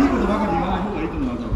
ビールの中に言わない方がいいと思います